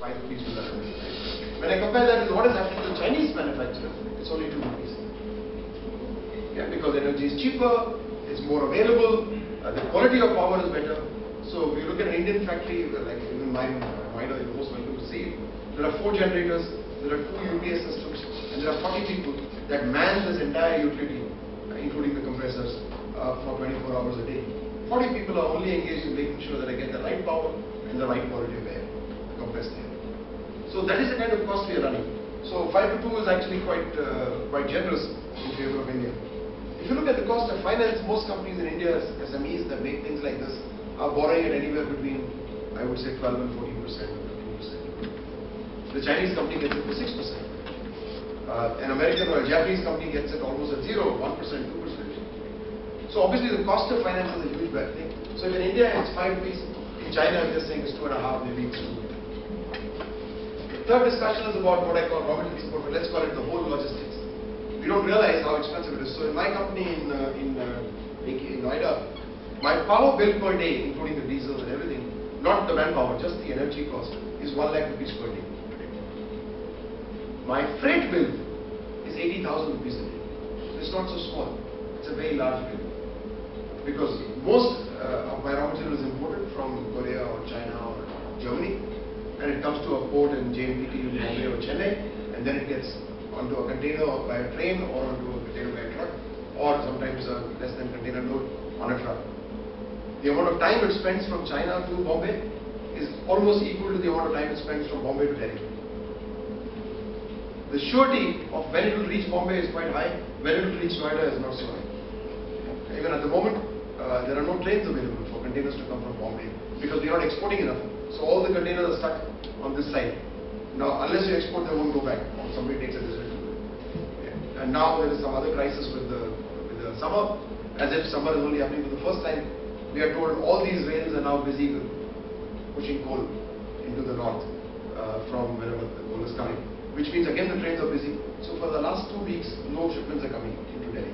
5 rupees to. When I compare that with what is happening to the Chinese manufacturer, it's only 2 rupees. Yeah, because energy is cheaper, it's more available, uh, the quality of power is better. So if you look at an Indian factory, like even mine, mine are most welcome to see. There are four generators, there are two UPS systems, and there are 40 people that man this entire utility, uh, including the compressors, uh, for 24 hours a day. 40 people are only engaged in making sure that I get the right power and the right quality of air, compressed air. So that is the kind of cost we are running. So 5 to 2 is actually quite, uh, quite generous in favor of India. If you look at the cost of finance, most companies in India, SMEs that make things like this, are borrowing at anywhere between, I would say, 12 and 14 percent, or 15 percent. The Chinese company gets it for 6 percent. Uh, an American or a Japanese company gets it almost at zero, 1 percent, 2 percent. So obviously the cost of finance is a huge bad thing. So if in India it's 5 rupees, in China I'm just saying it's 2.5, maybe it's 2. Third discussion is about what I call material support, but let's call it the whole logistics. We don't realize how expensive it is. So in my company in, uh, in, uh, in Noida, my power bill per day, including the diesel and everything, not the manpower, just the energy cost, is 1 lakh rupees per day. My freight bill is 80,000 rupees a day. It's not so small. It's a very large bill. Because most uh, of my raw material is imported from Korea or China or Germany, and it comes to a port in JNPT Bombay or Chennai, and then it gets onto a container by a train or onto a container by a truck, or sometimes a less than container load on a truck. The amount of time it spends from China to Bombay is almost equal to the amount of time it spends from Bombay to Delhi. The surety of when it will reach Bombay is quite high, when it will reach Noida is not so high. Even at the moment, uh, there are no trains available for containers to come from Bombay because we are not exporting enough. So all the containers are stuck on this side. Now, unless you export, they won't go back. Or somebody takes a decision. Yeah. And now there is some other crisis with the, with the summer, as if summer is only happening for the first time. We are told all these rails are now busy pushing coal into the north uh, from wherever the coal is coming, which means again the trains are busy. So for the last two weeks, no shipments are coming into Delhi,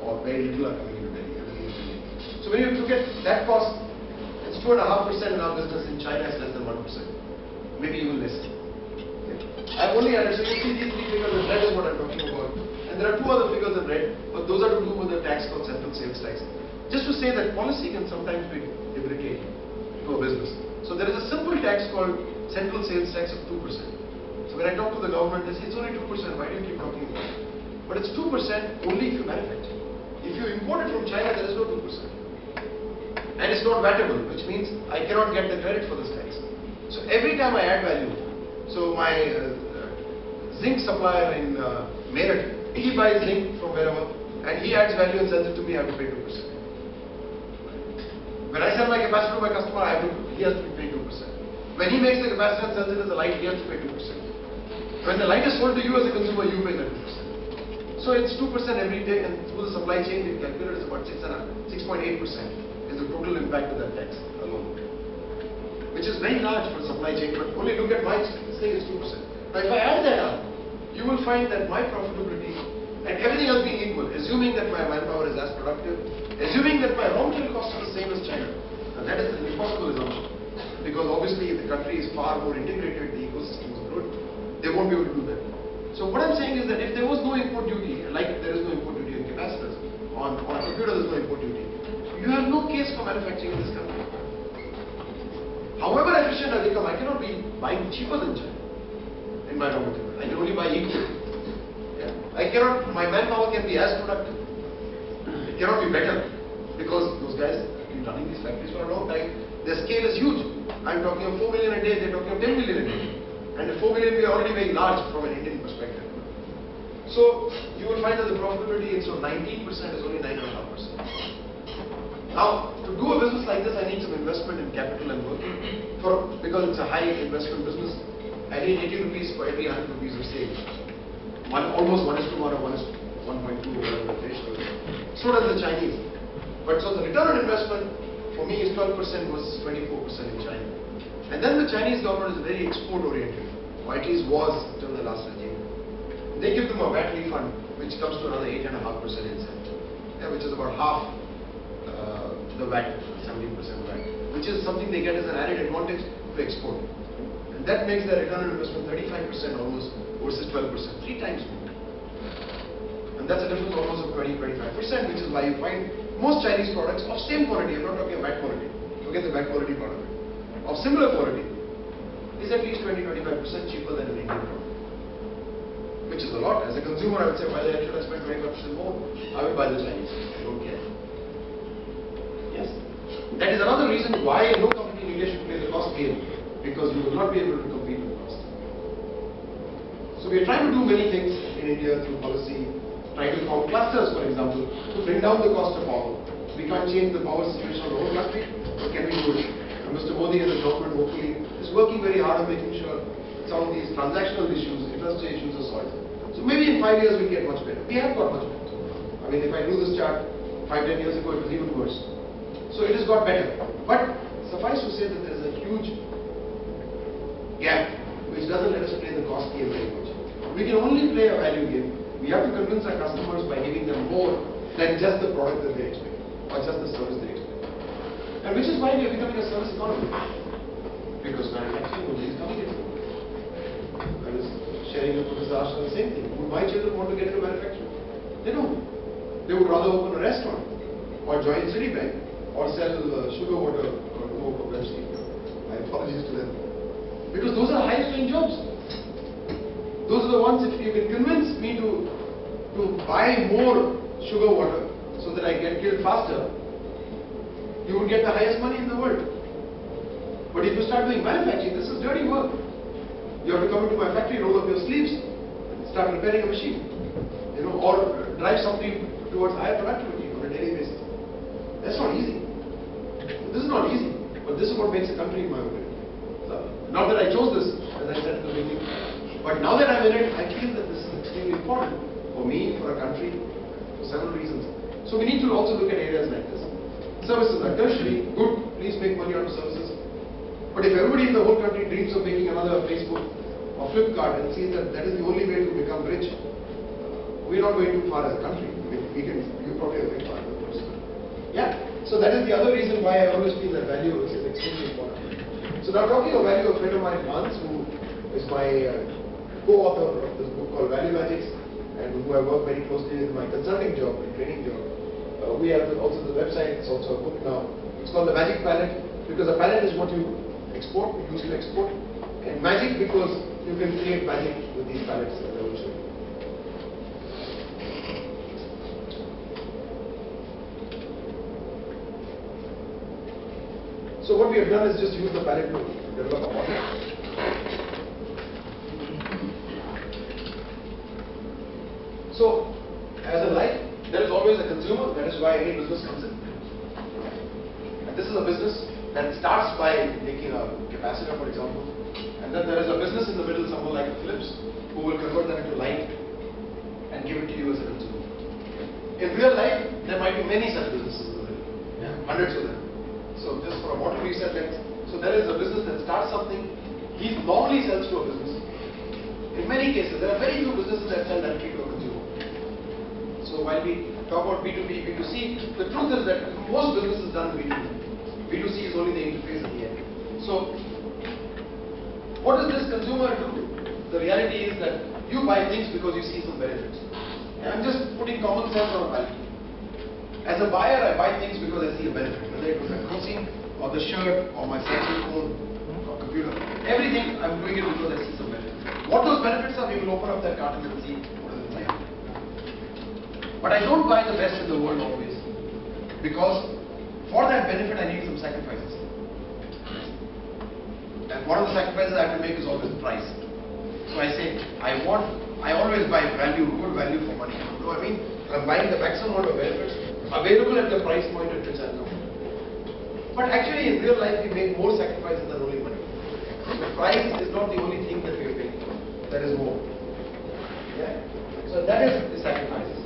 or very little are coming into Delhi. Everything is delayed. So when you look at that cost, it's two and a half percent in our business. In China, it's less than one percent, maybe even less. Okay. I've only added, so you see these three figures in red is what I'm talking about. And there are two other figures in red, but those are to do with the tax called central sales tax. Just to say that policy can sometimes be debilitating to a business. So there is a simple tax called central sales tax of 2%. So when I talk to the government, they say it's only 2%, why do you keep talking about it? But it's 2% only if you manufacture. If you import it from China, there is no 2%. And it's not vatable, which means I cannot get the credit for this tax. So every time I add value, so my uh, zinc supplier in uh, Meerut, he buys zinc from wherever, and he adds value and sells it to me, I have to pay 2%. When I sell my capacitor to my customer, I have to, he has to pay 2%. When he makes the capacitor and sells it as a light, he has to pay 2%. When the light is sold to you as a consumer, you pay that 2%. So it's 2% every day, and through the supply chain, we calculate it's about 6.8% is the total impact of that tax alone. Which is very large for supply chain, but only look at my thing is 2%. Now if I add that up, you will find that my profitability and everything else being equal, assuming that my manpower is as productive, assuming that my raw material cost is the same as China, and that is an impossible assumption. Because obviously the country is far more integrated, the ecosystem is good, they won't be able to do that. So what I'm saying is that if there was no import duty, like there is no import duty in capacitors, on, on a computer there's no import duty, you have no case for manufacturing in this country. However efficient I become, I cannot be buying cheaper than China in my raw material. I can only buy equal. Yeah. I cannot, my manpower can be as productive. It cannot be better because those guys have been running these factories for a long time. Their scale is huge. I'm talking of 4 million a day, they're talking of 10 million a day. And the 4 million we are already very large from an Indian perspective. So you will find that the profitability instead of 19% is only 9.5%. Now, to do a business like this, I need some investment in capital and working for because it's a high investment business. I need 80 rupees for every 100 rupees of sales. One almost one is to one or one is 1.2 or whatever ratio. So does the Chinese. But so the return on investment for me is 12% versus 24% in China. And then the Chinese government is very export oriented, or at least was till the last regime. They give them a VAT refund, which comes to another 8.5% incentive, yeah, which is about half the VAT, 17% VAT, which is something they get as an added advantage to export. And that makes their return on investment 35% almost versus 12%, three times more. And that's a difference almost of 20-25%, which is why you find most Chinese products of same quality, I'm not talking of bad quality, forget the bad quality part of it, of similar quality, is at least 20-25% cheaper than an Indian product. Which is a lot. As a consumer, I would say, why the hell should I spend 25% more? I will buy the Chinese. I don't care. That is another reason why no company in India should play the cost game, because you will not be able to compete with cost. So we are trying to do many things in India through policy, trying to form clusters, for example, to bring down the cost of power. We can't change the power situation of the whole country, but can we do it? And Mr. Modi as a government hopefully is working very hard on making sure some of these transactional issues, infrastructure issues are solved. So maybe in five years we'll get much better. We have got much better. I mean, if I do this chart five, ten years ago, it was even worse. So it has got better. But suffice to say that there is a huge gap which doesn't let us play the cost game very much. We can only play a value game. We have to convince our customers by giving them more than just the product that they expect or just the service they expect. And which is why we are becoming a service economy. Because manufacturing only is coming it. I was sharing with Professor Ashra the same thing. Would my children want to get into manufacturing? They don't. They would rather open a restaurant or join Citibank or sell sugar water or Coke or Pepsi. My apologies to them. Because those are high paying jobs. Those are the ones if you can convince me to, to buy more sugar water so that I get killed faster, you would get the highest money in the world. But if you start doing manufacturing, this is dirty work. You have to come into my factory, roll up your sleeves, and start repairing a machine. You know, or drive something towards higher productivity on a daily basis. That's not easy. This is not easy, but this is what makes a country, in my opinion. So, not that I chose this, as I said at the beginning, but now that I'm in it, I feel that this is extremely important for me, for a country, for several reasons. So we need to also look at areas like this. Services are tertiary, good, please make money out of services. But if everybody in the whole country dreams of making another Facebook or Flipkart and sees that that is the only way to become rich, we're not going too far as a country. We, can, you probably are very far as a person. Yeah, so that is the other reason why I always feel that value is extremely important. So now talking of value, a friend of mine, Hans, who is my uh, co-author of this book called Value Magics, and who I work very closely with in my consulting job, my training job. Uh, we have also the website, it's also a book now. It's called the Magic Palette, because a palette is what you export, you use to export, and magic because you can create magic with these palettes that. So what we have done is just use the palette to develop a model. So, as a life, there is always a consumer, that is why any business comes in. And this is a business that starts by making a capacitor, for example, and then there is a business in the middle, someone like Philips, who will convert that into light and give it to you as a consumer. In real life, there might be many such businesses in the middle, yeah, hundreds of them. For a lens, so there is a business that starts something, he normally sells to a business. In many cases, there are very few businesses that sell directly to a consumer. So while we talk about B2B, B2C, the truth is that most businesses done B2B. B2C is only the interface at the end. So what does this consumer do? The reality is that you buy things because you see some benefits. And I'm just putting common sense on a value. As a buyer, I buy things because I see a benefit, whether it was a or the shirt or my cell phone hmm? or computer. Everything, I'm doing it because I see some benefit. What those benefits are, we will open up that carton and see what is inside. But I don't buy the best in the world always. Because for that benefit, I need some sacrifices. And one of the sacrifices I have to make is always price. So I say, I want, I always buy value, good value for money. You know what I mean? I'm buying the maximum amount of benefits available at the price point at which I'm comfortable. But actually, in real life, we make more sacrifices than only money. The price is not the only thing that we are paying. There is more. Yeah? So that is the sacrifices.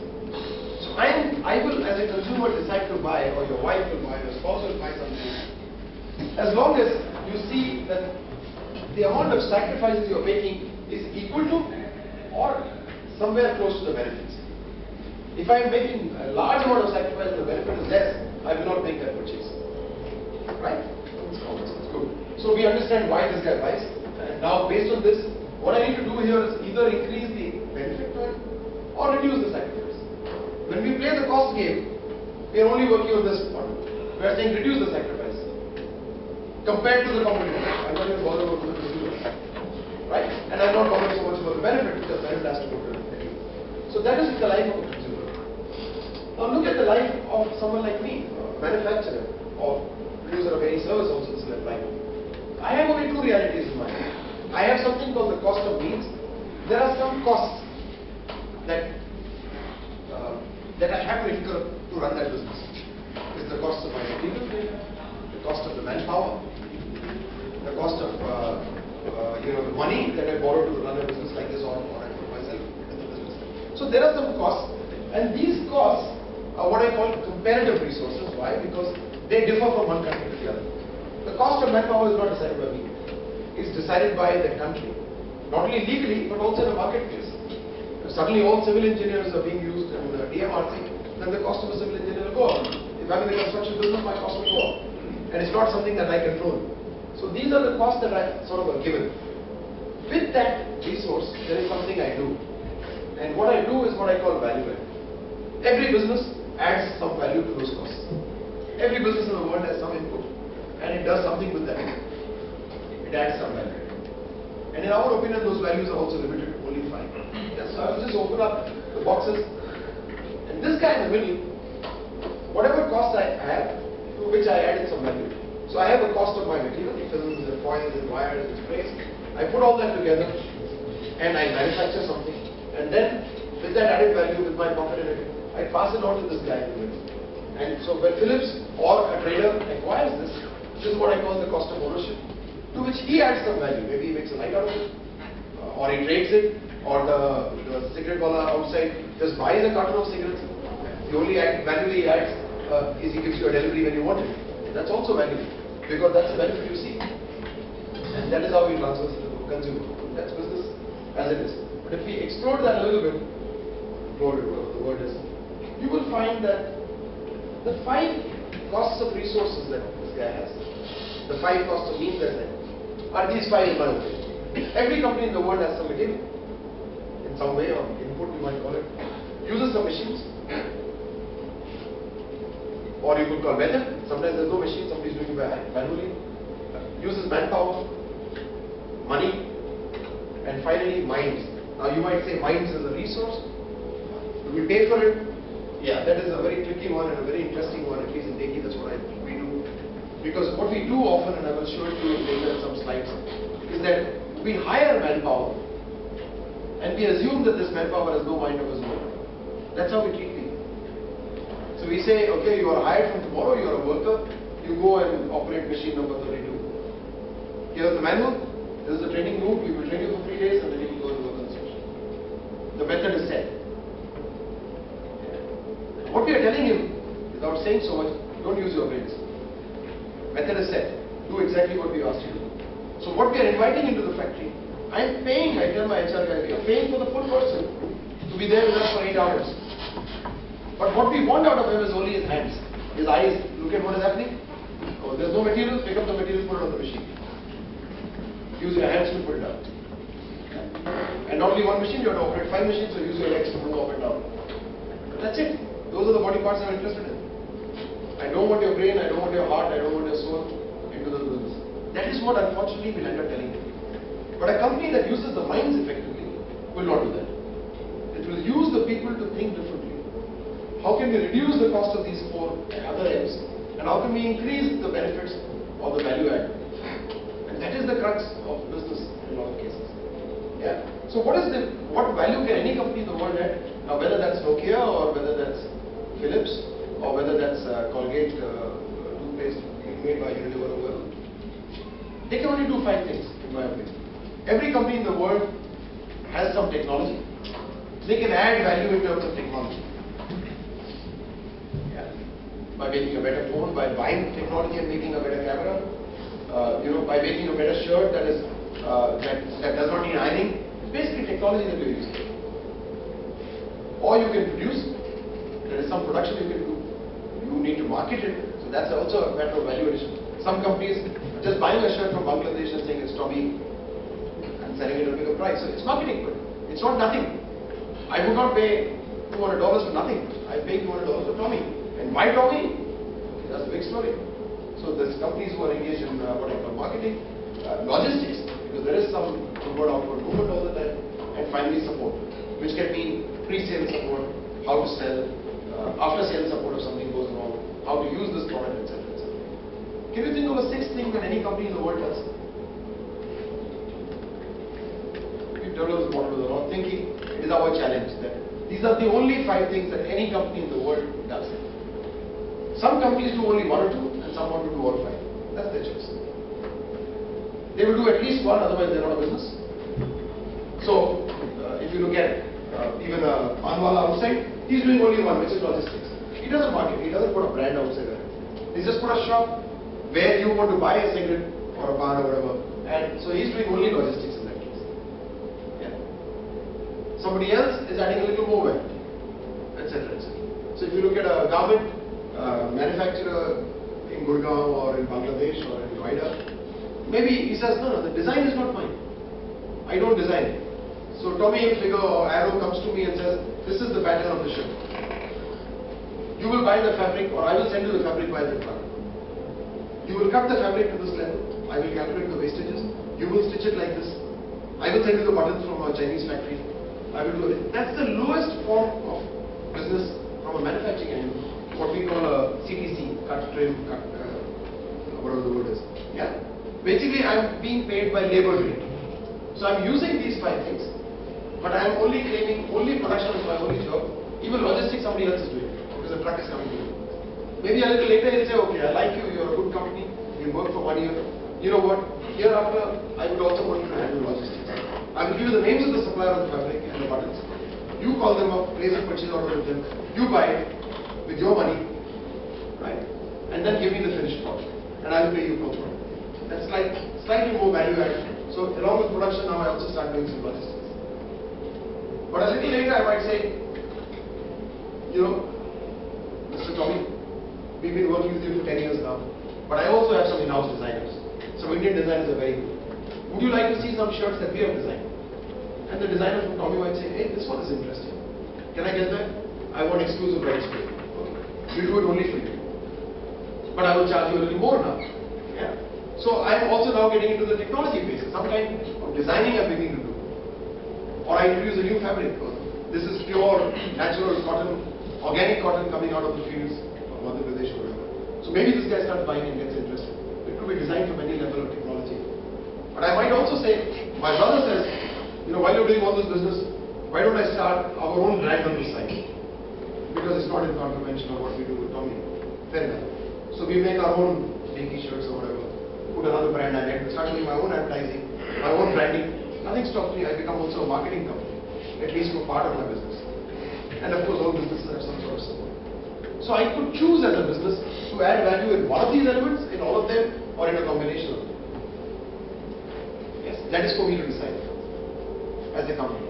So I am, I will, as a consumer, decide to buy, or your wife will buy, your spouse will buy something. As long as you see that the amount of sacrifices you're making is equal to or somewhere close to the benefits. If I am making a large amount of sacrifice and the benefit is less, I will not make that purchase. Right? So we understand why this guy buys. And now based on this, what I need to do here is either increase the benefit or reduce the sacrifice. When we play the cost game, we are only working on this one. We are saying reduce the sacrifice compared to the competitor. I'm not even bothered about the consumer. Right? And I'm not bothered so much about the benefit because benefit has to go to the consumer. So that is the life of a consumer. Now look at the life of someone like me, a manufacturer or producer of any service also this will apply to. I have only two realities in mind. I have something called the cost of means. There are some costs that uh, that I have to incur to run that business. It's the cost of my material, the cost of the manpower, the cost of uh, uh, you know the money that I borrow to run a business like this or, or I put myself in the business. So there are some costs, and these costs are what I call comparative resources. Why? Because they differ from one country to the other. The cost of manpower is not decided by me. It's decided by the country. Not only legally, but also in the marketplace. If suddenly all civil engineers are being used in the DMRC, then the cost of a civil engineer will go up. If I'm in the construction business, my cost will go up. And it's not something that I control. So these are the costs that I sort of are given. With that resource, there is something I do. And what I do is what I call value add. Every business adds some value to those costs. Every business in the world has some input and it does something with that. It adds some value. And in our opinion, those values are also limited to only five. Yes, so I will just open up the boxes. And this guy in the middle, whatever cost I have, to which I added some value. So I have a cost of my material, the films and foils and wires and sprays. I put all that together and I manufacture something. And then with that added value, with my profit I pass it on to this guy in the middle. And so when Philips or a trader acquires this, this is what I call the cost of ownership, to which he adds some value. Maybe he makes a light out of it, uh, or he trades it, or the, the cigarette wala outside just buys a carton of cigarettes. The only add, value he adds uh, is he gives you a delivery when you want it. That's also value, because that's the benefit you see. And that is how we transfer to the consumer. That's business as it is. But if we explore that a little bit, explore the word is, you will find that the five costs of resources that this guy has, the five costs of means that are these five in. Every company in the world has some material, in some way, or input you might call it, uses some machines, or you could call method. Sometimes there's no machine, somebody's doing it manually, uses manpower, money, and finally minds. Now you might say minds is a resource, we pay for it? Yeah, that is a very tricky one and a very interesting one, at least in Deki, that's what I, we do. Because what we do often, and I will show it to you later in some slides, is that we hire manpower and we assume that this manpower has no mind of his own. That's how we treat people. So we say, okay, you are hired from tomorrow, you are a worker, you go and operate machine number 32. Here's the manual, this is the training route, we will train you for three days and then you will go and work on the station. The method is set. What we are telling him, without saying so much, don't use your brains. Method is set. Do exactly what we asked you to do. So what we are inviting into the factory, I am paying, I tell my HR guy, we are paying for the full person to be there with us for eight hours. But what we want out of him is only his hands, his eyes, look at what is happening. Oh, there's no material, pick up the material, put it on the machine. Use your hands to put it out. And not only one machine, you have to operate five machines, so use your legs to move up and down. That's it. Those are the body parts I'm interested in. I don't want your brain, I don't want your heart, I don't want your soul into the business. That is what unfortunately we'll end up telling you. But a company that uses the minds effectively will not do that. It will use the people to think differently. How can we reduce the cost of these four other M's? And how can we increase the benefits of the value add? And that is the crux of business in a lot of cases. Yeah. So what is the what value can any company in the world add? Now whether that's Nokia or whether that's Philips or whether that's uh, Colgate uh, toothpaste made by Unilever or whoever. They can only do five things, in my opinion. Every company in the world has some technology. They can add value in terms of technology. Yeah. By making a better phone, by buying technology and making a better camera, uh, you know, by making a better shirt that is uh, that, that does not need ironing. It's basically technology that we're using. Or you can produce. There is some production you can do. You need to market it. So that's also a matter of value addition. Some companies are just buying a shirt from Bangladesh and saying it's Tommy. and selling it at a bigger price. So it's marketing, but it's not nothing. I would not pay $200 for nothing. I pay $200 for Tommy. And why Tommy? Okay, that's a big story. So there's companies who are engaged in uh, what I call marketing, uh, logistics, because there is some word outward movement all the time, and finally support, which can mean pre-sale support, how to sell, after sales support if something goes wrong, how to use this product, etc. etc. Can you think of a sixth thing that any company in the world does? We develop this model with thinking. It is our challenge that these are the only five things that any company in the world does. Some companies do only one or two, and some want to do all five. That's their choice. They will do at least one, otherwise they're not a business. So, uh, if you look at uh, even uh, Anwala outside, he's doing only one, which is logistics. He doesn't market, he doesn't put a brand outside there. He's just put a shop where you want to buy a cigarette or a bar or whatever. And so he's doing only logistics in that case. Yeah. Somebody else is adding a little more value, etc. etc. So if you look at a garment uh, manufacturer in Gurgaon or in Bangladesh or in Noida, maybe he says, no, no, the design is not mine. I don't design it. So Tommy Hilfiger or Arrow comes to me and says, this is the pattern of the shirt. You will buy the fabric or I will send you the fabric by the truck. You will cut the fabric to this level. I will calculate the wastages. You will stitch it like this. I will send you the buttons from a Chinese factory. I will do it. That's the lowest form of business from a manufacturing end. What we call a CTC, cut, trim, cut, uh, whatever the word is. Yeah. Basically, I'm being paid by labor rate. So I'm using these five things, but I'm only claiming only production is my only job. Even logistics, somebody else is doing because the truck is coming to you. Maybe a little later he'll say, okay, I like you, you're a good company, you work for one year. You know what? Hereafter, I would also want you to handle logistics. I will give you the names of the supplier of the fabric and the buttons. You call them up, place a purchase order with them, you buy it with your money, right? And then give me the finished product, and I will pay you for product. That's like slightly more value added. So along with production, now I also start doing some logistics. But a little later, I might say, you know, Mr. Tommy, we've been working with you for 10 years now, but I also have some in-house designers. Some Indian designers are very good. Would you like to see some shirts that we have designed? And the designer from Tommy might say, hey, this one is interesting. Can I get that? I want exclusive rights to it. We'll do it only for you. But I will charge you a little more now. Yeah. So I'm also now getting into the technology phase. Some kind of designing I'm beginning. Or I introduce a new fabric. This is pure, natural cotton, organic cotton coming out of the fields of Madhya Pradesh or whatever. So maybe this guy starts buying and gets interested. It could be designed from any level of technology. But I might also say, my brother says, you know, while you're doing all this business, why don't I start our own brand on this side? Because it's not in contravention of what we do with Tommy. Fair enough. So we make our own dinky shirts or whatever. Put another brand on it. Start doing my own advertising, my own branding. Nothing stops me. I become also a marketing company, at least for part of my business. And of course, all businesses have some sort of support. So I could choose as a business to add value in one of these elements, in all of them, or in a combination of them. Yes, that is for me to decide as a company.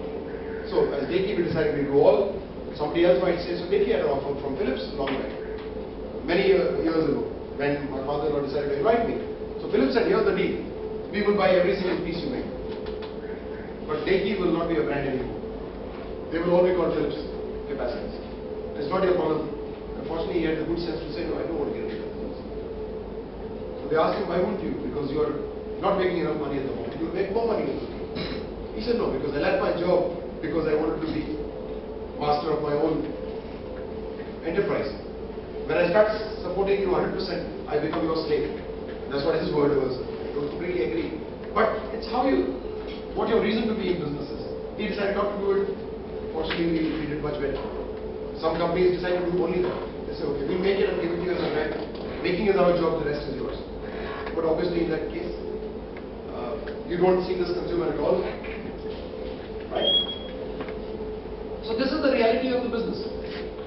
So as Deki, we decided we do all. Somebody else might say, so Deki had an offer from Philips long back, many uh, years ago, when my father-in-law decided to invite me. So Philips said, here's the deal. We will buy every single piece you make. But Deki will not be a brand anymore. They will all be called Philips capacitors. It's not your problem. Unfortunately, he had the good sense to say, no, I don't want to get rid of this. So they asked him, why won't you? Because you are not making enough money at the moment. You'll make more money. He said, no, because I left my job because I wanted to be master of my own enterprise. When I start supporting you 100%, I become your slave. That's what his word was. I completely agree. But it's how you, what your reason to be in business is. He decided not to do it. Fortunately, we, we did much better. Some companies decide to do only that. They say, okay, we'll make it and give it to you as a brand. Making is our job, the rest is yours. But obviously, in that case, uh, you don't see this consumer at all. Right? So this is the reality of the business.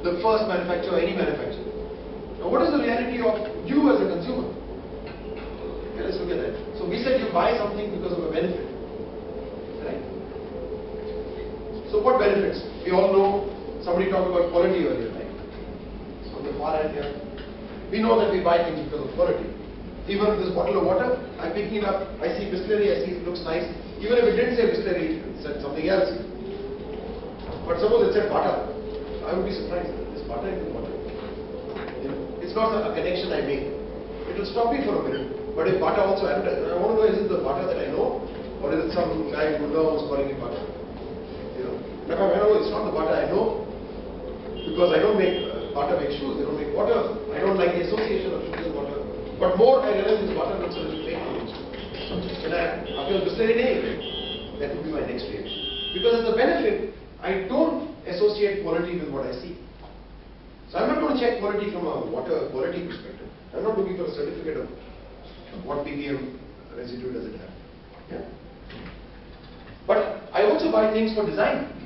The first manufacturer, any manufacturer. Now what is the reality of you as a consumer? Okay, let's look at that. So we said you buy something because of a benefit. Right? What benefits? We all know, somebody talked about quality earlier, right? So the far end here, we know that we buy things because of quality. Even this bottle of water, I'm picking it up, I see Bisleri, I see it looks nice. Even if it didn't say Bisleri, it said something else. But suppose it said Bata, I would be surprised. Is Bata in the water? It's not a connection I make. It will stop me for a minute. But if Bata also I want to know is it the Bata that I know or is it some guy in Gurgaon who's calling it Bata? It's not the Bata I know because I don't make uh, Bata make shoes, they don't make water. I don't like the association of shoes and water. But more I realize this Bata looks a little fake to me. When I appeal Bisleri name, that would be my next reaction. Because as a benefit, I don't associate quality with what I see. So I'm not going to check quality from a water quality perspective. I'm not looking for a certificate of what ppm residue does it have. Yeah. But I also buy things for design.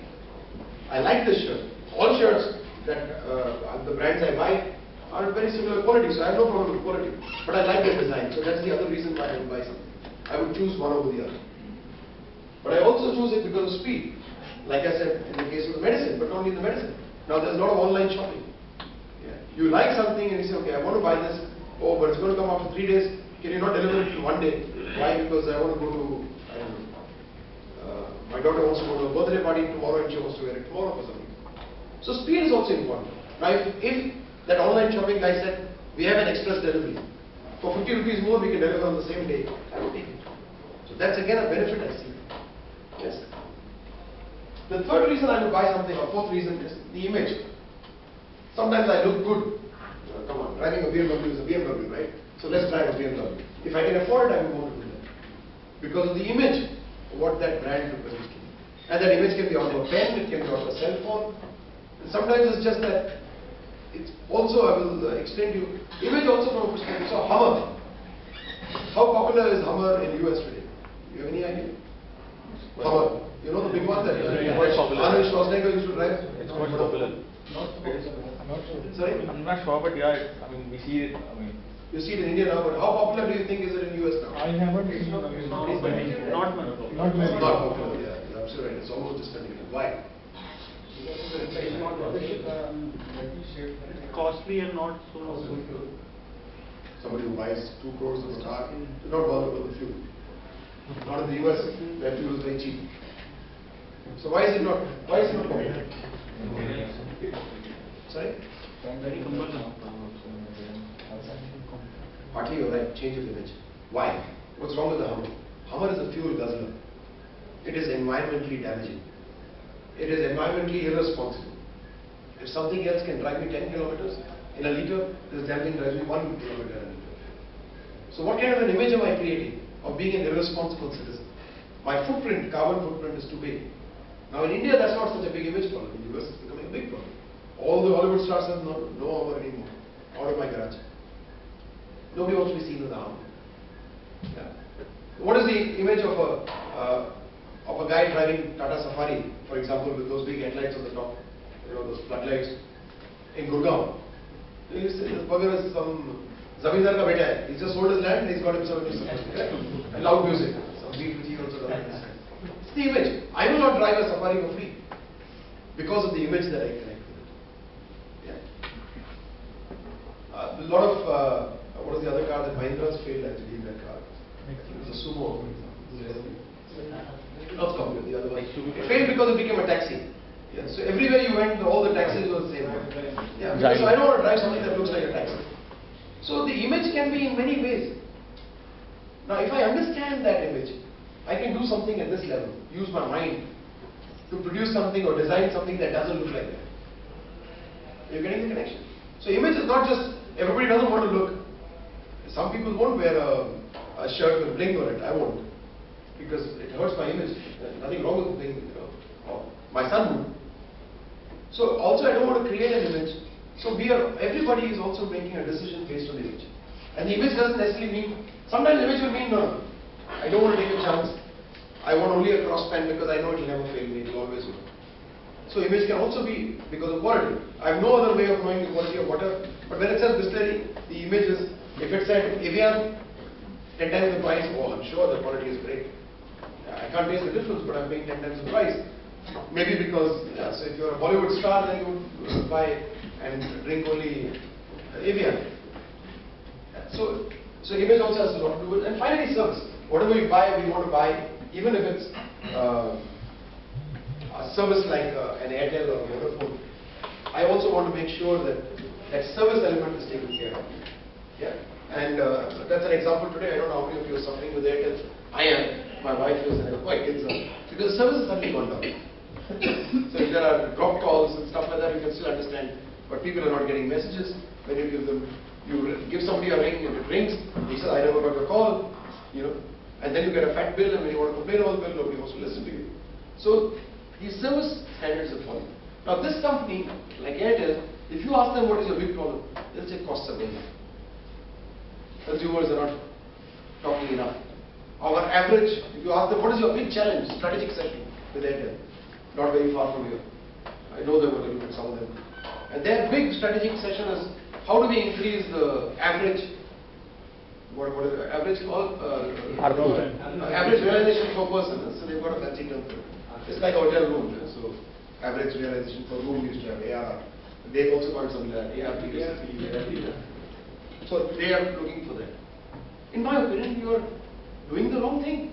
I like this shirt. All shirts that uh, the brands I buy are very similar quality, so I have no problem with quality. But I like the design, so that's the other reason why I would buy something. I would choose one over the other. But I also choose it because of speed. Like I said, in the case of the medicine, but not only the medicine. Now there's a lot of online shopping. Yeah. You like something and you say, okay, I want to buy this. Oh, but it's going to come after three days. Can you not deliver it in one day? Why? Because I want to go to, I don't know, uh, my daughter wants to go to a birthday party tomorrow and she wants to wear it tomorrow for something. So speed is also important. Now if, if that online shopping guy said, we have an express delivery. For 50 rupees more, we can deliver on the same day. I would take it. So that's again a benefit I see. Yes. The third reason I would buy something, or fourth reason, is the image. Sometimes I look good. Uh, come on, driving a BMW is a BMW, right? So let's drive a BMW. If I can afford it, I would want to do that. Because of the image, what that brand represents to me. And that image can be on a pen, it can be on a cell phone. And sometimes it's just that, it's also, I will uh, explain to you, image also from a perspective. So Hummer. How popular is Hummer in US today? You have any idea? Hummer. You know the big one that Yeah, quite popular. Arnold Schwarzenegger used to drive? It's quite popular. I'm not sure. Sorry? I'm not sure, but yeah, I mean, we see it, I mean, You see it in India now, but how popular do you think is it in US now? I haven't seen. Not Not very- not very Not It's very. not popular, yeah, you're absolutely right, it's almost discontinued. Why? It's costly and not so. Somebody who buys two crores of a car, is not bothered about the fuel. Not in the US, where fuel is very cheap. So why is it not, why is it not popular? Sorry? Very cumbersome. Partly you're change of image. Why? What's wrong with the Hummer? Hummer is a fuel guzzler. It is environmentally damaging. It is environmentally irresponsible. If something else can drive me 10 kilometers in a liter, this damn thing drives me 1 kilometer in a liter. So what kind of an image am I creating of being an irresponsible citizen? My footprint, carbon footprint is too big. Now in India that's not such a big image problem. In the US it's becoming a big problem. All the Hollywood stars have no, no anymore. Out of my garage. Nobody wants to be seen with a Hummer. Yeah. What is the image of a uh, of a guy driving Tata Safari, for example, with those big headlights on the top, you know, those floodlights in Gurgaon? You say this bugger is some zamindar ka beta hai. He's just sold his land and he's got himself into. Correct? And loud music. Some beat which he also. It's the image. I will not drive a safari for free because of the image that I connect with it. Yeah. Uh, a lot of, uh, what is the other car that Mahindra's failed actually in that car? It was a Sumo, for example. Not Scorpio, the other one. It failed because it became a taxi. Yeah, so everywhere you went, all the taxis were the same. Yeah, because I don't want to drive something that looks like a taxi. So the image can be in many ways. Now, if I understand that image, I can do something at this level, use my mind to produce something or design something that doesn't look like that. You're getting the connection. So image is not just, everybody doesn't want to look. Some people won't wear a, a shirt with bling on it, I won't. Because it hurts my image. There's nothing wrong with bling, you know. Oh, my son would. So also I don't want to create an image. So we are, everybody is also making a decision based on the image. And the image doesn't necessarily mean, sometimes image will mean, no, no, I don't want to take a chance. I want only a cross pen because I know it will never fail me, it will always work. So image can also be because of quality. I have no other way of knowing the quality of water. But when it says Bisleri, the image is, if it's said Evian, 10 times the price, oh, I'm sure the quality is great. I can't taste the difference, but I'm paying 10 times the price. Maybe because, yeah, so if you're a Bollywood star, then you would buy and drink only Evian. So So image also has a lot to do with, and finally service. Whatever we buy, we want to buy, even if it's uh, a service like uh, an Airtel or a Vodafone. I also want to make sure that that service element is taken care of. Yeah, and uh, that's an example today. I don't know how many of you are suffering with Airtel. I am. My wife is, and my kids are. Because service has suddenly gone down. so if there are drop calls and stuff like that, you can still understand. But people are not getting messages. When you give them, you give somebody a ring, and it rings, he says, I never got a call, you know. And then you get a fat bill, and when you want to complain about the bill, nobody wants to listen to you. So these service standards are falling. Now this company, like Airtel, if you ask them what is your big problem, they'll say going up. Consumers are not talking enough. Our average, if you ask them what is your big challenge, strategic session with Airtel, not very far from here. I know them a little bit, some of them. And their big strategic session is how do we increase the average, what, what is the average called? Uh, uh, Average realization per person, so they've got a fancy term for it. It's like a hotel room, yeah, so average realization per room used to have ARR. They've also got something like that, ARP. So they are looking for that. In my opinion, you are doing the wrong thing.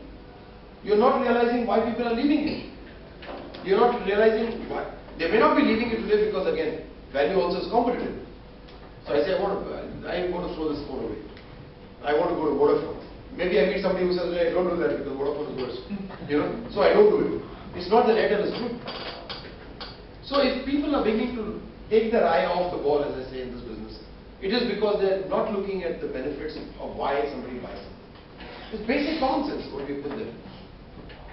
You're not realizing why people are leaving you. You're not realizing why. They may not be leaving you today because again, value also is competitive. So I say, I want to, I want to throw this phone away. I want to go to Vodafone. Maybe I meet somebody who says, hey, don't do that because Vodafone is worse. You know, so I don't do it. It's not that Airtel is good. So if people are beginning to take their eye off the ball, as I say in this business, it is because they're not looking at the benefits of why somebody buys something. It's basic common sense what we put there.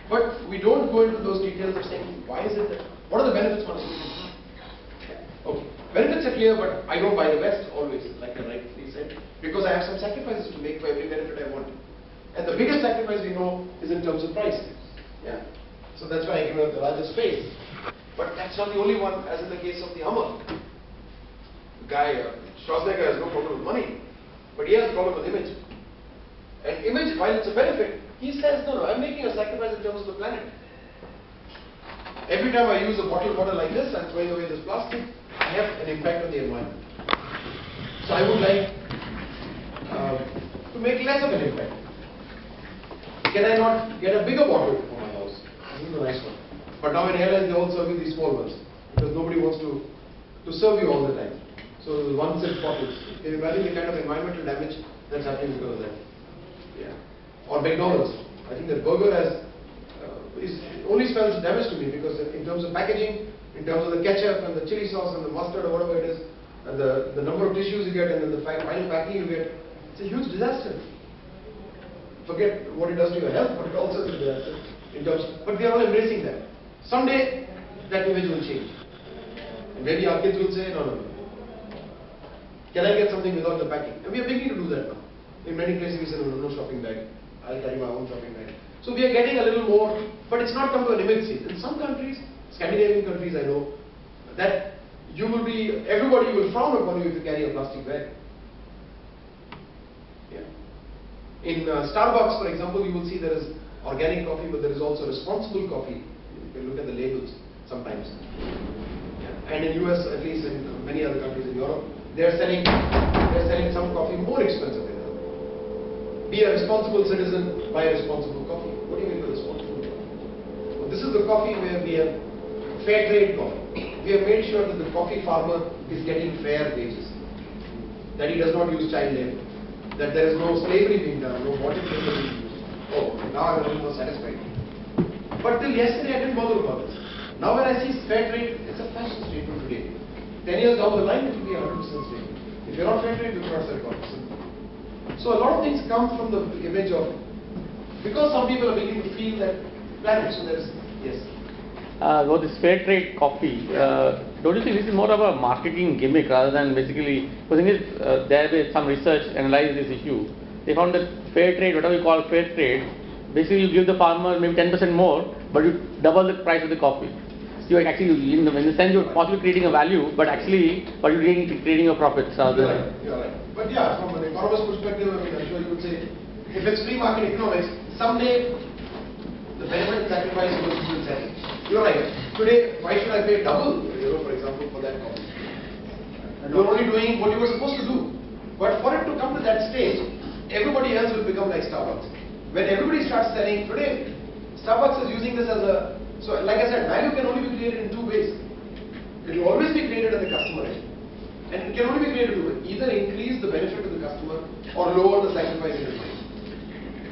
But we don't go into those details of saying, why is it that, what are the benefits for a solution? Okay, benefits are clear, but I don't buy the best always, like I rightly said, because I have some sacrifices to make for every benefit I want. And the biggest sacrifice we know is in terms of price. Yeah. So that's why I give it the largest space. But that's not the only one, as in the case of the Hummer. Guy, uh, Schwarzenegger has no problem with money, but he has a problem with image. And image, while it's a benefit, he says, no, no, I'm making a sacrifice in terms of the planet. Every time I use a bottle bottle like this, I'm throwing away this plastic, I have an impact on the environment. So I would like uh, to make less of an impact. Can I not get a bigger bottle for my house? This is a nice one. But now in airlines, they all serve you these small ones because nobody wants to, to serve you all the time. So once set bottles. Can you imagine the kind of environmental damage that's happening because of that? Yeah. Or McDonald's. I think that burger has uh, is only smells damage to me because in terms of packaging, in terms of the ketchup and the chili sauce and the mustard or whatever it is, and the, the number of tissues you get and then the fi- final packing you get, it's a huge disaster. Forget what it does to your health, but it also is a disaster in terms. But we are all embracing that. Someday that image will change, and maybe our kids will say, no, no, no. Can I get something without the packing? And we are beginning to do that now. In many places we say, no, no, shopping bag. I'll carry my own shopping bag. So we are getting a little more, but it's not come to an image scene. In some countries, Scandinavian countries I know, that you will be, everybody will frown upon you if you carry a plastic bag. Yeah. In uh, Starbucks, for example, you will see there is organic coffee, but there is also responsible coffee. You can look at the labels sometimes. Yeah. And in US, at least in many other countries in Europe, they are selling, they are selling some coffee more expensive than that. Be a responsible citizen, buy a responsible coffee. What do you mean by responsible coffee? Well, this is the coffee where we have fair trade coffee. We have made sure that the coffee farmer is getting fair wages, that he does not use child labor, that there is no slavery being done, no labor being used. Oh, now I'm a more satisfied. But till yesterday I didn't bother about this. Now when I see fair trade, it's a fashion statement today. Ten years down the line, it will be hundred percent statement. If you're not trade, you cannot sell cotton. So a lot of things come from the image of, because some people are beginning to feel that planet, so there is, yes. Uh, about this fair trade coffee, uh, don't you think this is more of a marketing gimmick rather than basically, is, uh, there is some research analyzed this issue. They found that fair trade, whatever you call fair trade, basically you give the farmer maybe 10% more, but you double the price of the coffee. So you're actually, in the, in the sense, you're possibly creating a value, but actually, but you're creating, creating a profit. rather You're than- right, you're right. But yeah, from an economist perspective, I mean, I'm sure you would say, if it's free market economics, someday the benefit and sacrifice will will settle. You're right. Today, why should I pay double, you know, for example, for that coffee? You're only doing what you were supposed to do. But for it to come to that stage, everybody else will become like Starbucks. When everybody starts selling, today, Starbucks is using this as a, so like I said, value can only be created in two ways. It will always be created at the customer end. And it can only be created either increase the benefit to the customer or lower the sacrifice in mind.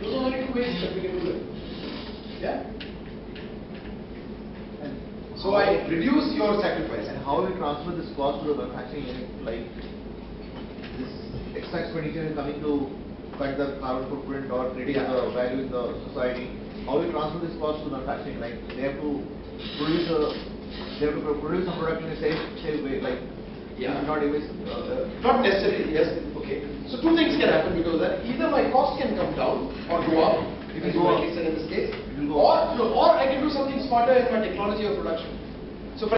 Those are only two ways that we can do it. Yeah? So I reduce your sacrifice. And how we transfer this cost to the manufacturing unit, like this extra expenditure is coming to cut the carbon footprint or creating Yeah. the value in the society. How we transfer this cost to manufacturing, like they have to produce a, they have to produce some product in a safe, safe way, like Yeah. not emit, uh, Not necessarily, yes, okay. So two things can happen because of that. Either my cost can come down or go up, if It it's like said in this case. It will go Or, or I can do something smarter in my technology of production.